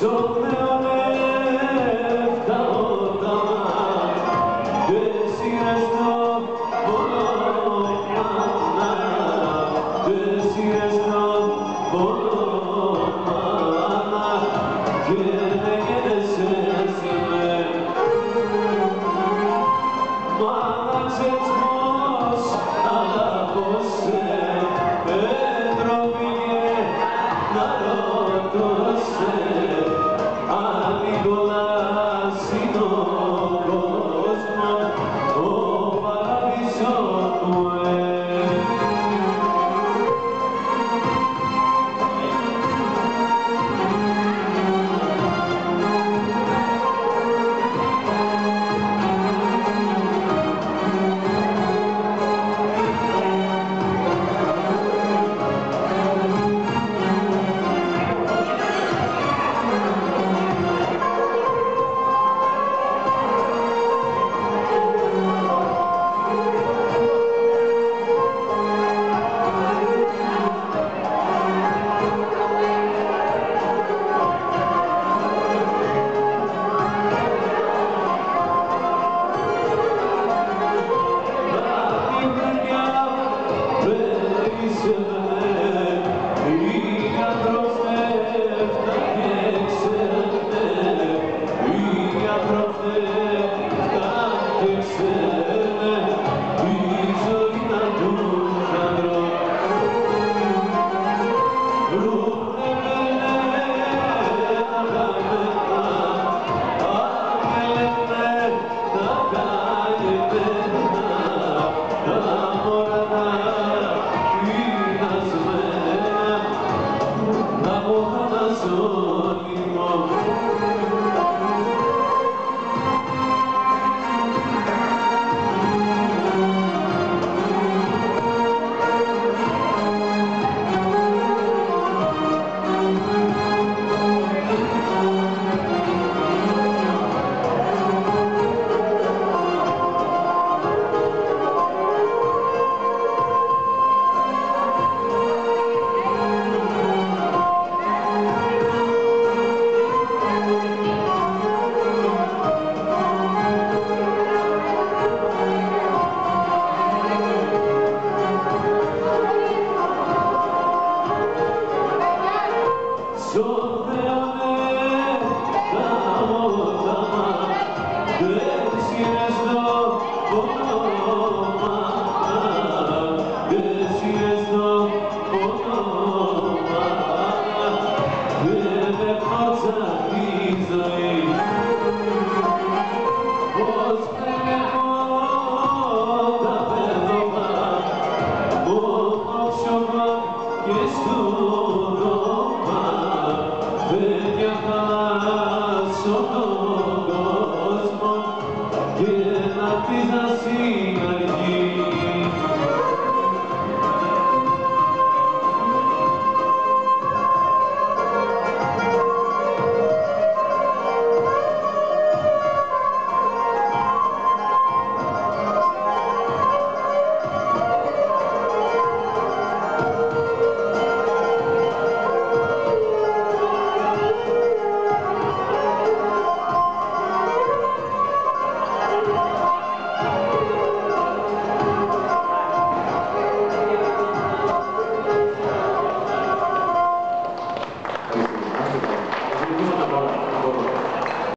Σωστά με τα όρτα μα. Δεσυγενέστερο, όλο το όρμα. Δεσυγενέστερο, όλο το όρμα. Δεσυγενέστερο, όλο το όρμα. Δεσυγενέστερο, Lord, my are все so